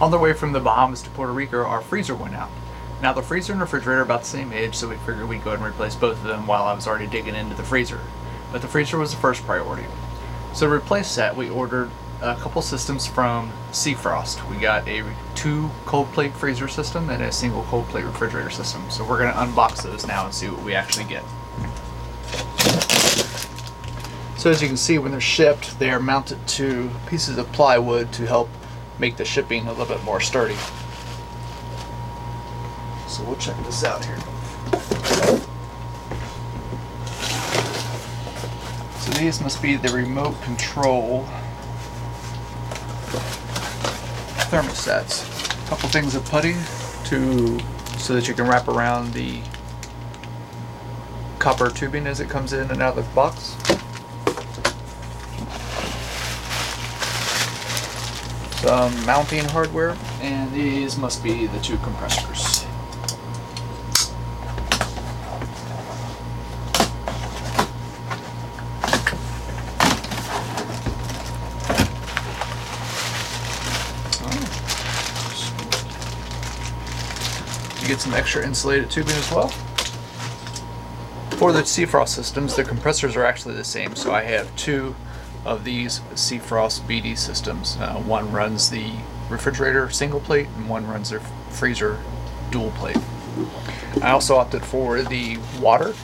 On the way from the Bahamas to Puerto Rico, our freezer went out. Now the freezer and refrigerator are about the same age, so we figured we'd go ahead and replace both of them while I was already digging into the freezer. But the freezer was the first priority. So to replace that, we ordered a couple systems from Seafrost. We got a two cold plate freezer system and a single cold plate refrigerator system. So we're gonna unbox those now and see what we actually get. So as you can see, when they're shipped, they are mounted to pieces of plywood to help make the shipping a little bit more sturdy. So we'll check this out here. So these must be the remote control thermostats. A couple things of putty to so that you can wrap around the copper tubing as it comes in and out of the box. Some mounting hardware, and these must be the two compressors. Oh. You get some extra insulated tubing as well. For the Seafrost systems, the compressors are actually the same. So I have two of these Seafrost BD systems. Uh, one runs the refrigerator single plate, and one runs their freezer dual plate. I also opted for the water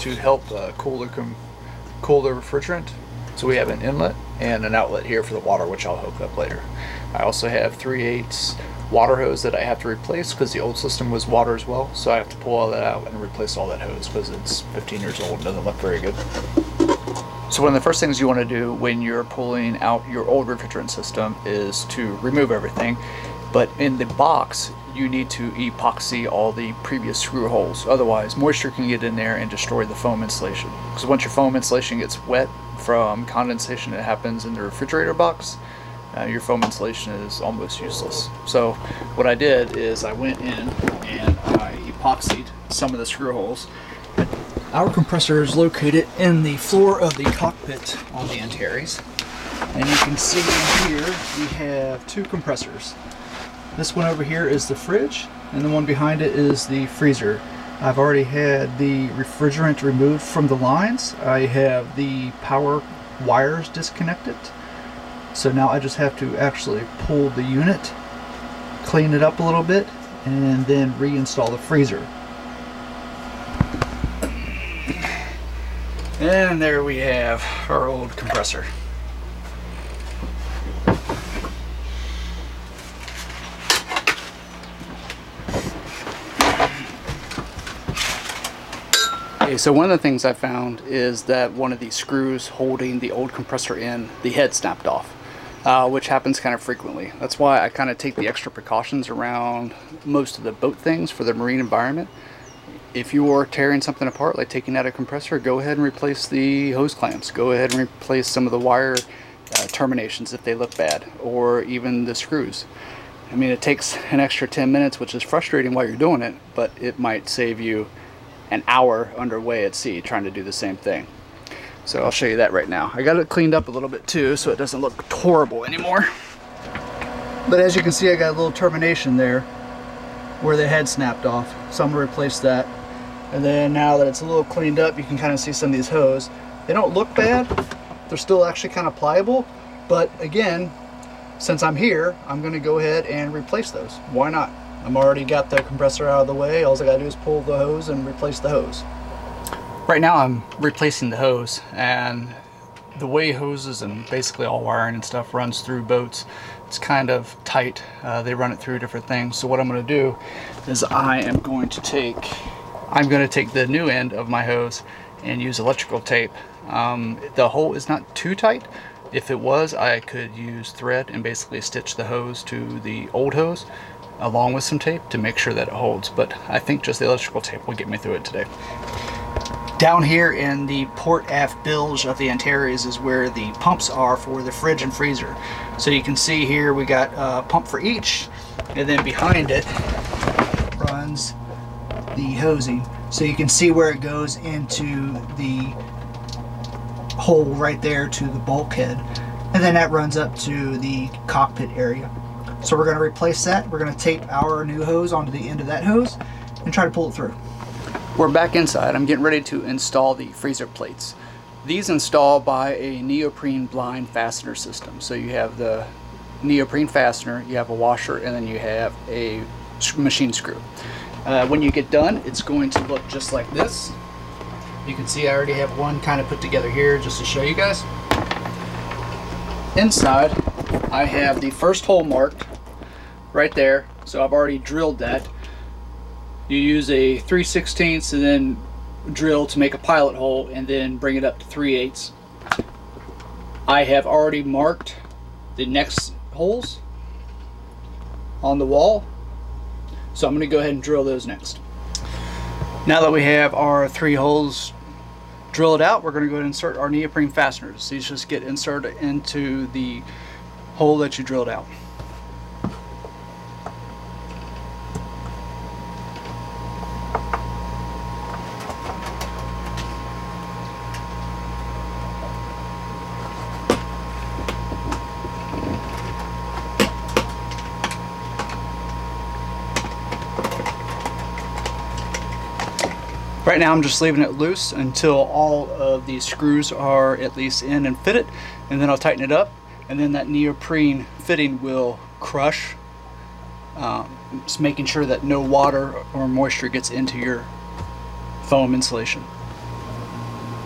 to help uh, cool the com- cool the refrigerant. So we have an inlet and an outlet here for the water, which I'll hook up later. I also have 3 8 water hose that I have to replace because the old system was water as well. So I have to pull all that out and replace all that hose because it's 15 years old and doesn't look very good. So one of the first things you want to do when you're pulling out your old refrigerant system is to remove everything. But in the box, you need to epoxy all the previous screw holes. Otherwise, moisture can get in there and destroy the foam insulation. Because once your foam insulation gets wet from condensation that happens in the refrigerator box, uh, your foam insulation is almost useless. So what I did is I went in and I epoxied some of the screw holes. Our compressor is located in the floor of the cockpit on the Antares. And you can see here we have two compressors. This one over here is the fridge, and the one behind it is the freezer. I've already had the refrigerant removed from the lines. I have the power wires disconnected. So now I just have to actually pull the unit, clean it up a little bit, and then reinstall the freezer. And there we have our old compressor. Okay, so one of the things I found is that one of these screws holding the old compressor in, the head snapped off, uh, which happens kind of frequently. That's why I kind of take the extra precautions around most of the boat things for the marine environment. If you are tearing something apart, like taking out a compressor, go ahead and replace the hose clamps. Go ahead and replace some of the wire uh, terminations if they look bad, or even the screws. I mean, it takes an extra 10 minutes, which is frustrating while you're doing it, but it might save you an hour underway at sea trying to do the same thing. So I'll show you that right now. I got it cleaned up a little bit too so it doesn't look horrible anymore. But as you can see I got a little termination there where the head snapped off. So I'm to replace that. And then now that it's a little cleaned up you can kind of see some of these hose. They don't look bad. They're still actually kind of pliable. But again, since I'm here, I'm to go ahead and replace those. Why not? I'm already got the compressor out of the way. All I gotta do is pull the hose and replace the hose. Right now I'm replacing the hose and the way hoses and basically all wiring and stuff runs through boats, it's kind of tight. Uh, they run it through different things. So what I'm gonna do is I am going to take, I'm gonna take the new end of my hose and use electrical tape. Um, the hole is not too tight. If it was, I could use thread and basically stitch the hose to the old hose along with some tape to make sure that it holds, but I think just the electrical tape will get me through it today. Down here in the port aft bilge of the Antares is where the pumps are for the fridge and freezer. So you can see here we got a pump for each, and then behind it runs the hosing. So you can see where it goes into the hole right there to the bulkhead. And then that runs up to the cockpit area. So we're going to replace that. We're going to tape our new hose onto the end of that hose and try to pull it through. We're back inside. I'm getting ready to install the freezer plates. These install by a neoprene blind fastener system. So you have the neoprene fastener, you have a washer, and then you have a machine screw. Uh, when you get done, it's going to look just like this. You can see I already have one kind of put together here just to show you guys. Inside, I have the first hole marked right there. So I've already drilled that. You use a 3 16 and then drill to make a pilot hole and then bring it up to 3 eighths. I have already marked the next holes on the wall. So I'm going to go ahead and drill those next. Now that we have our three holes drilled out, we're going to go ahead and insert our neoprene fasteners. These just get inserted into the hole that you drilled out. Right now I'm just leaving it loose until all of the screws are at least in and fitted and then I'll tighten it up and then that neoprene fitting will crush um, just making sure that no water or moisture gets into your foam insulation.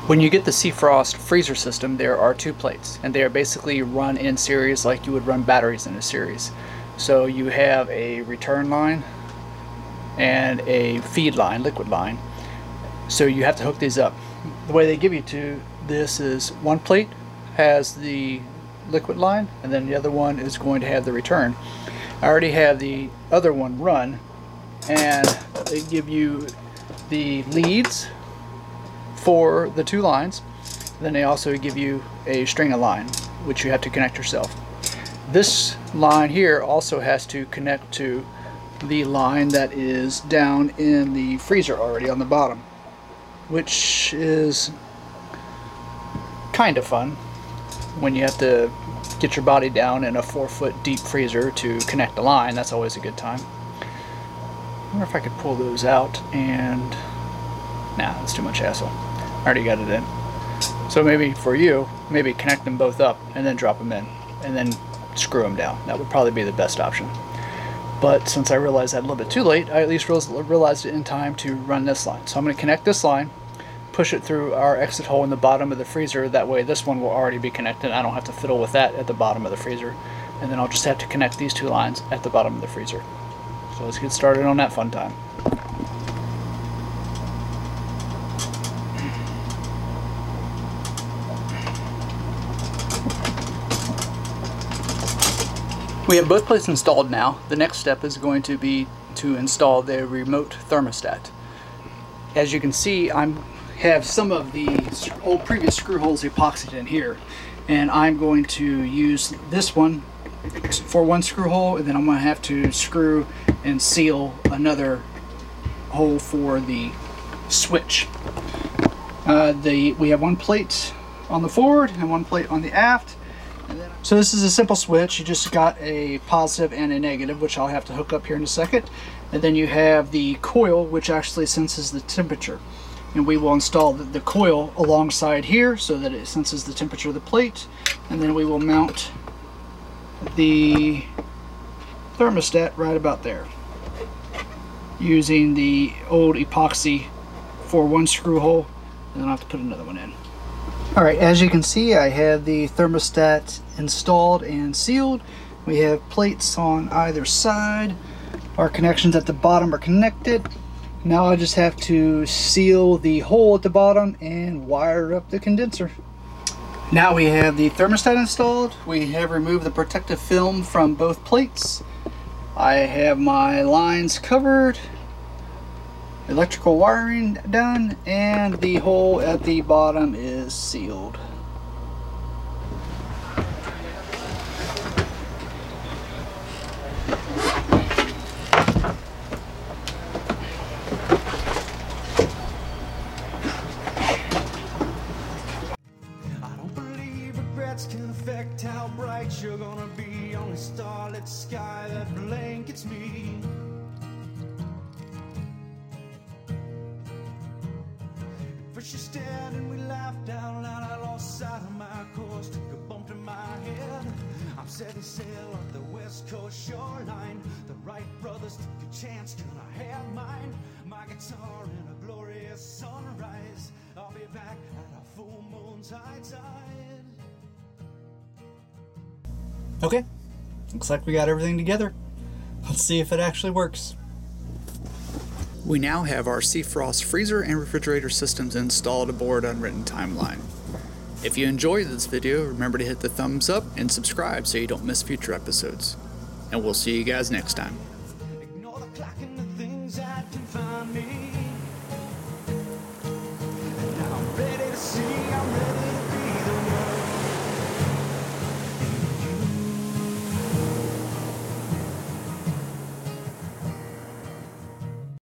When you get the Seafrost freezer system there are two plates and they are basically run in series like you would run batteries in a series. So you have a return line and a feed line, liquid line so you have to hook these up. The way they give you to this is one plate has the liquid line and then the other one is going to have the return. I already have the other one run and they give you the leads for the two lines. Then they also give you a string of line which you have to connect yourself. This line here also has to connect to the line that is down in the freezer already on the bottom which is kind of fun when you have to get your body down in a four foot deep freezer to connect the line. That's always a good time. I wonder if I could pull those out and nah, that's too much hassle. I already got it in. So maybe for you, maybe connect them both up and then drop them in and then screw them down. That would probably be the best option. But since I realized that a little bit too late, I at least realized it in time to run this line. So I'm going to connect this line, push it through our exit hole in the bottom of the freezer. That way this one will already be connected. I don't have to fiddle with that at the bottom of the freezer. And then I'll just have to connect these two lines at the bottom of the freezer. So let's get started on that fun time. We have both plates installed now. The next step is going to be to install the remote thermostat. As you can see, I have some of the old previous screw holes epoxied in here. And I'm going to use this one for one screw hole, and then I'm going to have to screw and seal another hole for the switch. Uh, the We have one plate on the forward and one plate on the aft so this is a simple switch. You just got a positive and a negative, which I'll have to hook up here in a second. And then you have the coil, which actually senses the temperature. And we will install the, the coil alongside here so that it senses the temperature of the plate. And then we will mount the thermostat right about there using the old epoxy for one screw hole and then I'll have to put another one in. Alright, as you can see I have the thermostat installed and sealed. We have plates on either side. Our connections at the bottom are connected. Now I just have to seal the hole at the bottom and wire up the condenser. Now we have the thermostat installed. We have removed the protective film from both plates. I have my lines covered, electrical wiring done, and the hole at the bottom is sealed. how bright you're gonna be on the starlit starlit sky that blankets me. You stared and we laughed out loud. I lost sight of my course, took a bump to my head. I'm setting sail on the west coast shoreline. The Wright brothers took a chance, till I had mine. My guitar in a glorious sunrise. I'll be back at a full moon tide tide. Okay, looks like we got everything together. Let's see if it actually works. We now have our Seafrost freezer and refrigerator systems installed aboard Unwritten Timeline. If you enjoyed this video, remember to hit the thumbs up and subscribe so you don't miss future episodes. And we'll see you guys next time.